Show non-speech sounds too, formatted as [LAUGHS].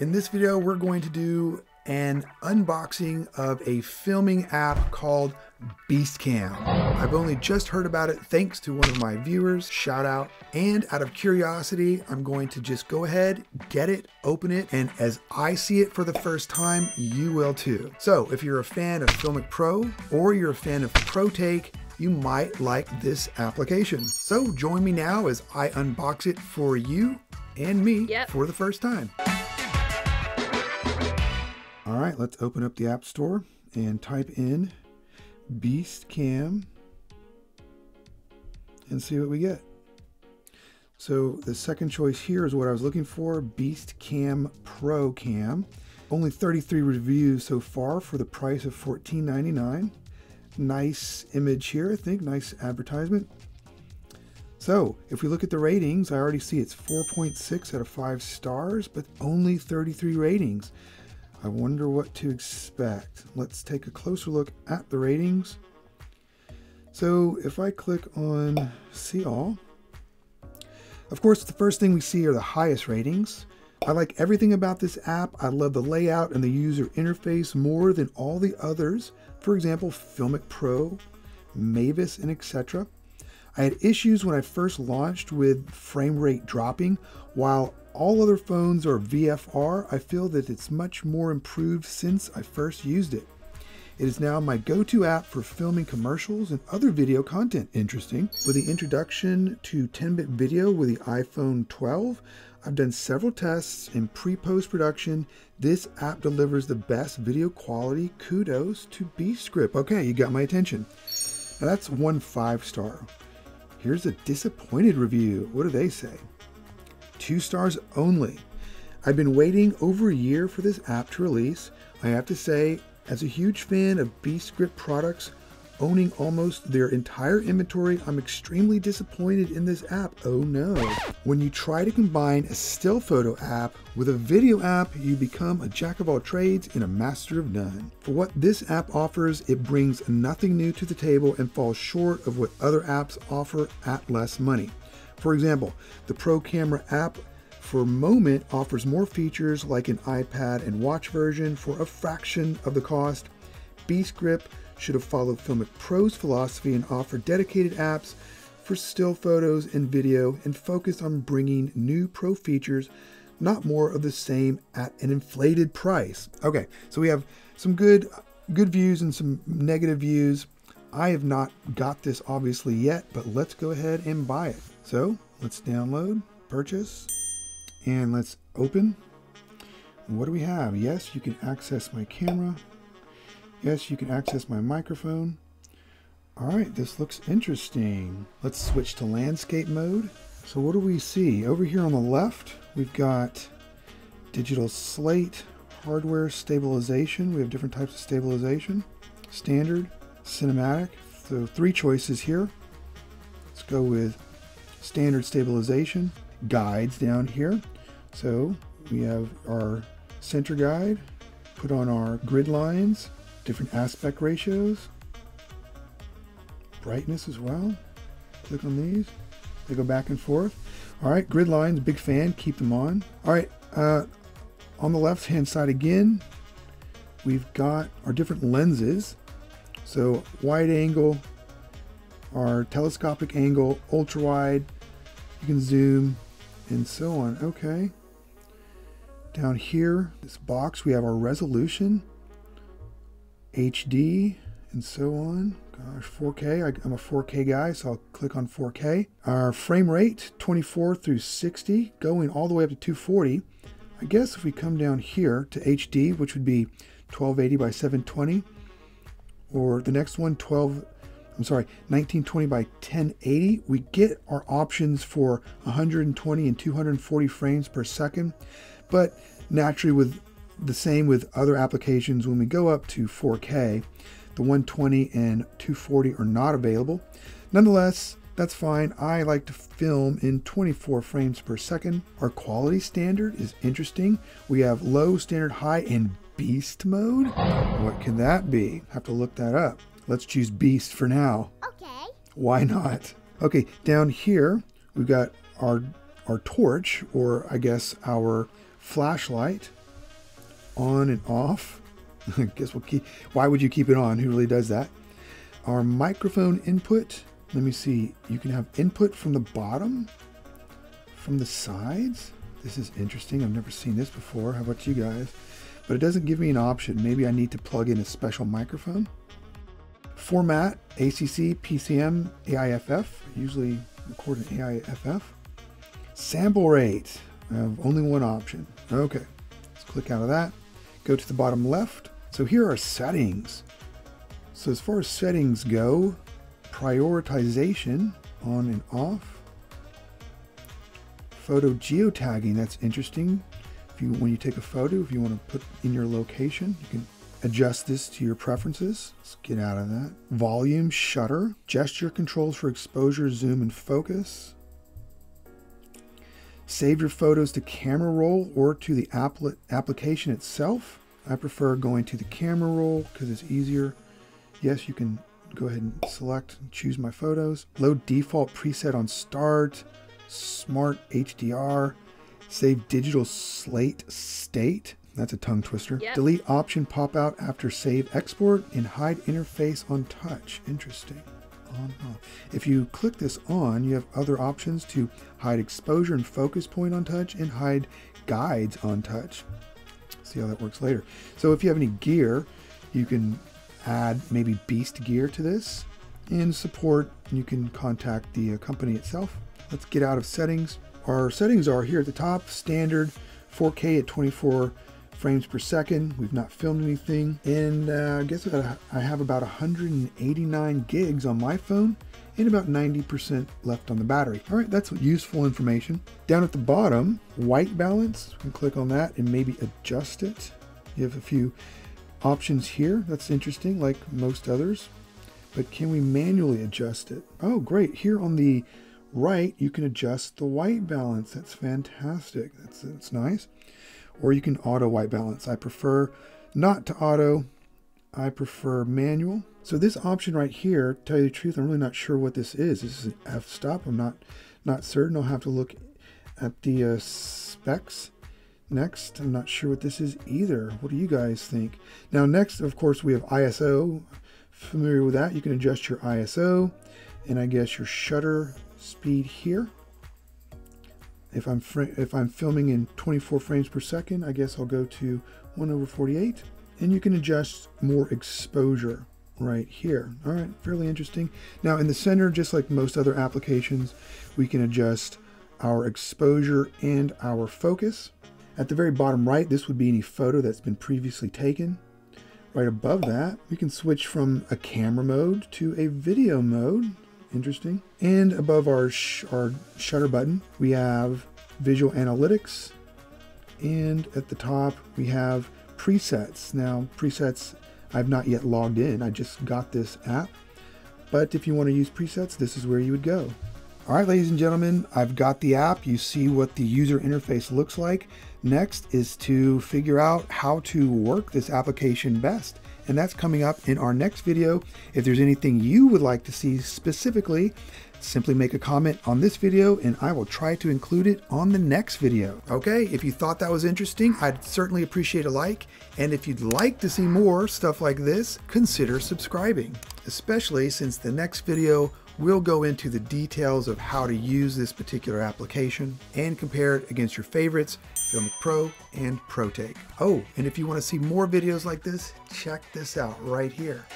In this video, we're going to do an unboxing of a filming app called Beastcam. I've only just heard about it thanks to one of my viewers, shout out. And out of curiosity, I'm going to just go ahead, get it, open it, and as I see it for the first time, you will too. So if you're a fan of Filmic Pro or you're a fan of ProTake, you might like this application. So join me now as I unbox it for you and me Yep. for the first time. All right, let's open up the App Store and type in Beastcam and see what we get. So the second choice here is what I was looking for, Beastcam Pro Cam. Only 33 reviews so far for the price of $14.99. Nice image here, I think, nice advertisement. So if we look at the ratings, I already see it's 4.6 out of 5 stars, but only 33 ratings. I wonder what to expect. Let's take a closer look at the ratings. So if I click on see all, of course, the first thing we see are the highest ratings. I like everything about this app. I love the layout and the user interface more than all the others. For example, Filmic Pro, Mavis, and etc. I had issues when I first launched with frame rate dropping. While all other phones are VFR, I feel that it's much more improved since I first used it. It is now my go-to app for filming commercials and other video content. Interesting. With the introduction to 10-bit video with the iPhone 12, I've done several tests in pre-post production. This app delivers the best video quality. Kudos to BeastGrip. Okay, you got my attention. Now that's one five star. Here's a disappointed review. What do they say? Two stars only. I've been waiting over a year for this app to release. I have to say, as a huge fan of BeastGrip products, owning almost their entire inventory, I'm extremely disappointed in this app. Oh no. When you try to combine a still photo app with a video app, you become a jack of all trades and a master of none. For what this app offers, it brings nothing new to the table and falls short of what other apps offer at less money. For example, the Pro Camera app for Moment offers more features like an iPad and watch version for a fraction of the cost. Beastgrip should have followed Filmic Pro's philosophy and offered dedicated apps for still photos and video and focused on bringing new pro features, not more of the same at an inflated price. Okay, so we have some good good views and some negative views. I have not got this obviously yet, but let's go ahead and buy it. So let's download, purchase, and let's open. What do we have? Yes, you can access my camera. Yes, you can access my microphone. All right, this looks interesting. Let's switch to landscape mode. So what do we see? Over here on the left, we've got digital slate, hardware stabilization. We have different types of stabilization. Standard, cinematic. So three choices here. Let's go with standard stabilization. Guides down here. So we have our center guide, put on our grid lines, different aspect ratios, brightness as well. Click on these. They go back and forth. All right, grid lines, big fan, keep them on. All right, uh, on the left hand side again, we've got our different lenses. So wide angle, our telescopic angle, ultra wide, you can zoom and so on. Okay. Down here, this box, we have our resolution, HD, and so on. Gosh, 4K. I, am a 4K guy, so I'll click on 4K. Our frame rate, 24 through 60, going all the way up to 240. I guess if we come down here to HD, which would be 1280 by 720, or the next one, 12, I'm sorry, 1920 by 1080, we get our options for 120 and 240 frames per second. But naturally, with the same with other applications, when we go up to 4K, the 120 and 240 are not available. Nonetheless, that's fine. I like to film in 24 frames per second. Our quality standard is interesting. We have low, standard, high, and beast mode. What can that be? Have to look that up. Let's choose beast for now. Okay. Why not? Okay, down here we've got our our torch, or I guess our flashlight. on and off. I [LAUGHS] guess we'll keep, why would you keep it on? Who really does that? Our microphone input, let me see, you can have input from the bottom, from the sides. This is interesting. I've never seen this before. How about you guys? But it doesn't give me an option. Maybe I need to plug in a special microphone. Format, AAC, PCM, AIFF. Usually record in AIFF. Sample rate. I have only one option. Okay, let's click out of that. Go to the bottom left. So here are settings. So as far as settings go, prioritization on and off. Photo geotagging, that's interesting. If you when you take a photo, if you want to put in your location, you can adjust this to your preferences. Let's get out of that. Volume, shutter, gesture controls for exposure, zoom, and focus. Save your photos to camera roll or to the applet application itself. I prefer going to the camera roll because it's easier. Yes, you can go ahead and select and choose my photos. Load default preset on start, smart HDR, save digital slate state. That's a tongue twister. Yep. Delete option pop out after save export and hide interface on touch. Interesting. On off. If you click this on, you have other options to hide exposure and focus point on touch and hide guides on touch. See how that works later. So if you have any gear, you can add maybe beast gear to this and support you can contact the uh, company itself let's get out of settings our settings are here at the top standard 4k at 24 frames per second we've not filmed anything and uh, i guess i have about 189 gigs on my phone and about 90% left on the battery. All right, that's useful information. Down at the bottom, white balance, we can click on that and maybe adjust it. You have a few options here. That's interesting, like most others. But can we manually adjust it? Oh, great. Here on the right, you can adjust the white balance. That's fantastic. That's, that's nice. Or you can auto white balance. I prefer not to auto. I prefer manual. So this option right here, tell you the truth, I'm really not sure what this is. This is an f-stop. I'm not, not certain. I'll have to look at the uh, specs. Next, I'm not sure what this is either. What do you guys think? Now next, of course, we have ISO. Familiar with that? You can adjust your ISO and I guess your shutter speed here. If I'm if I'm filming in 24 frames per second, I guess I'll go to 1 over 48. And you can adjust more exposure right here. All right, fairly interesting. Now in the center, just like most other applications, we can adjust our exposure and our focus. At the very bottom right, this would be any photo that's been previously taken. Right above that, we can switch from a camera mode to a video mode. Interesting. And above our, sh our shutter button, we have visual analytics. And at the top, we have presets. Now, presets, I've not yet logged in. I just got this app. But if you want to use presets, this is where you would go. All right, ladies and gentlemen, I've got the app. You see what the user interface looks like. Next is to figure out how to work this application best. And that's coming up in our next video. If there's anything you would like to see specifically, simply make a comment on this video and I will try to include it on the next video. Okay, if you thought that was interesting, I'd certainly appreciate a like. And if you'd like to see more stuff like this, consider subscribing, especially since the next video We'll go into the details of how to use this particular application and compare it against your favorites, Filmic Pro and ProTake. Oh, and if you want to see more videos like this, check this out right here.